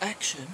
action